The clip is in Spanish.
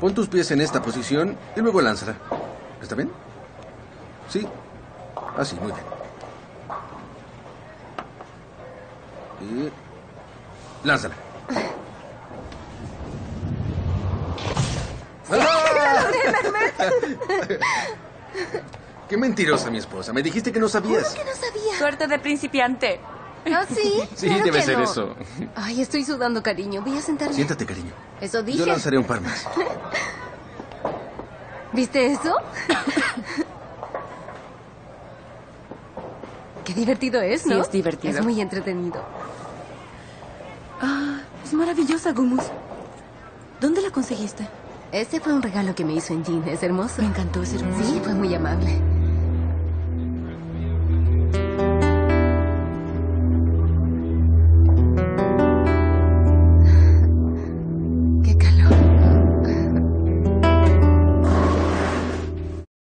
Pon tus pies en esta posición y luego lánzala. ¿Está bien? Sí. Así, muy bien. Y... Lánzala. Qué mentirosa mi esposa. Me dijiste que no sabías. ¿Cómo que no sabía? Suerte de principiante. ¿Ah, sí? Sí, Claro debe ser no. eso. Ay, estoy sudando, cariño. Voy a sentarme. Siéntate, cariño. Eso dije. Yo lanzaré un par más. ¿Viste eso? Qué divertido es, Sí, ¿no? es divertido. Es muy entretenido. Ah, es maravillosa, Gumus. ¿Dónde la conseguiste? Este fue un regalo que me hizo en Jean. Es hermoso. Me encantó, es hermoso. Sí, fue muy amable.